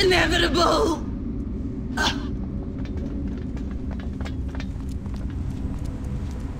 inevitable!